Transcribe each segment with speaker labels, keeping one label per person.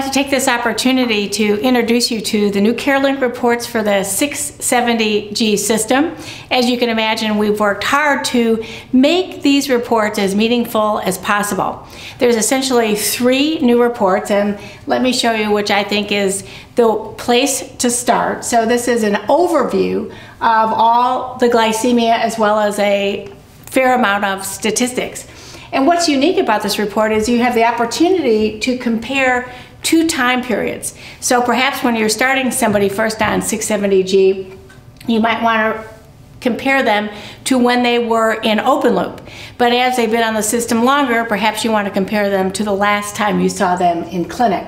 Speaker 1: take this opportunity to introduce you to the new CareLink reports for the 670G system. As you can imagine, we've worked hard to make these reports as meaningful as possible. There's essentially three new reports, and let me show you which I think is the place to start. So this is an overview of all the glycemia as well as a fair amount of statistics. And what's unique about this report is you have the opportunity to compare two time periods. So perhaps when you're starting somebody first on 670G, you might want to compare them to when they were in open loop. But as they've been on the system longer, perhaps you want to compare them to the last time you saw them in clinic.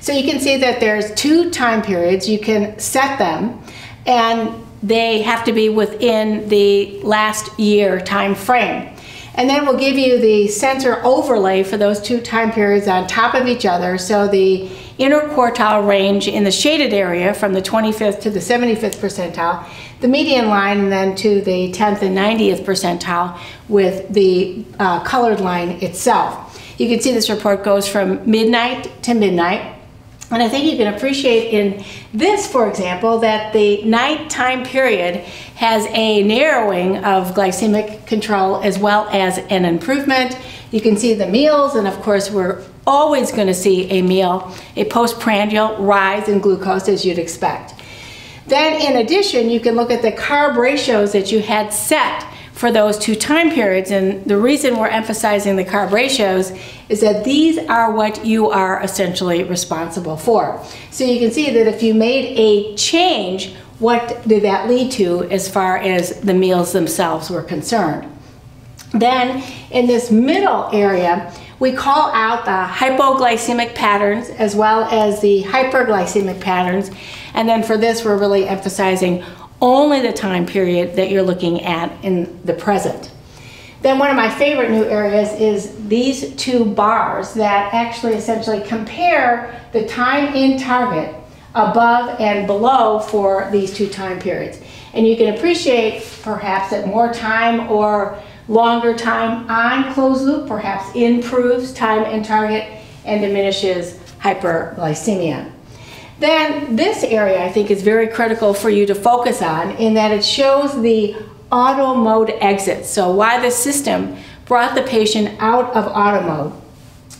Speaker 1: So you can see that there's two time periods. You can set them and they have to be within the last year time frame. And then we'll give you the sensor overlay for those two time periods on top of each other. So the interquartile range in the shaded area from the 25th to the 75th percentile, the median line and then to the 10th and 90th percentile with the uh, colored line itself. You can see this report goes from midnight to midnight. And I think you can appreciate in this, for example, that the nighttime period has a narrowing of glycemic control as well as an improvement. You can see the meals, and of course, we're always going to see a meal, a postprandial rise in glucose as you'd expect. Then, in addition, you can look at the carb ratios that you had set for those two time periods. And the reason we're emphasizing the carb ratios is that these are what you are essentially responsible for. So you can see that if you made a change, what did that lead to as far as the meals themselves were concerned? Then in this middle area, we call out the hypoglycemic patterns as well as the hyperglycemic patterns. And then for this, we're really emphasizing only the time period that you're looking at in the present. Then one of my favorite new areas is these two bars that actually essentially compare the time in target above and below for these two time periods. And you can appreciate perhaps that more time or longer time on closed loop perhaps improves time in target and diminishes hyperglycemia. Then this area I think is very critical for you to focus on in that it shows the auto mode exit. So why the system brought the patient out of auto mode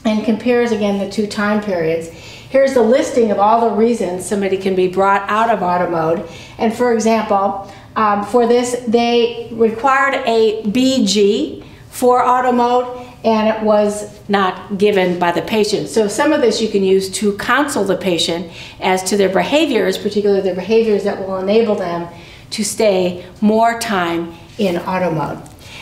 Speaker 1: and compares again the two time periods. Here's the listing of all the reasons somebody can be brought out of auto mode. And for example, um, for this, they required a BG for auto mode and it was not given by the patient. So some of this you can use to counsel the patient as to their behaviors, particularly their behaviors that will enable them to stay more time in auto mode.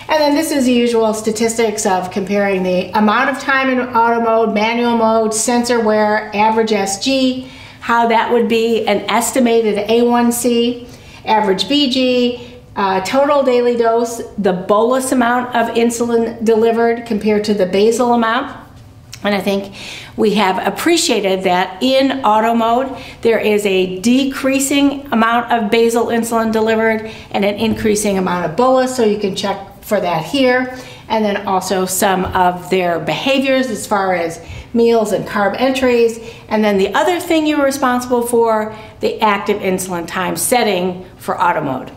Speaker 1: And then this is the usual statistics of comparing the amount of time in auto mode, manual mode, sensor wear, average SG, how that would be an estimated A1C, average BG, uh, total daily dose, the bolus amount of insulin delivered compared to the basal amount. And I think we have appreciated that in auto mode, there is a decreasing amount of basal insulin delivered and an increasing amount of bolus, so you can check for that here. And then also some of their behaviors as far as meals and carb entries. And then the other thing you're responsible for, the active insulin time setting for auto mode.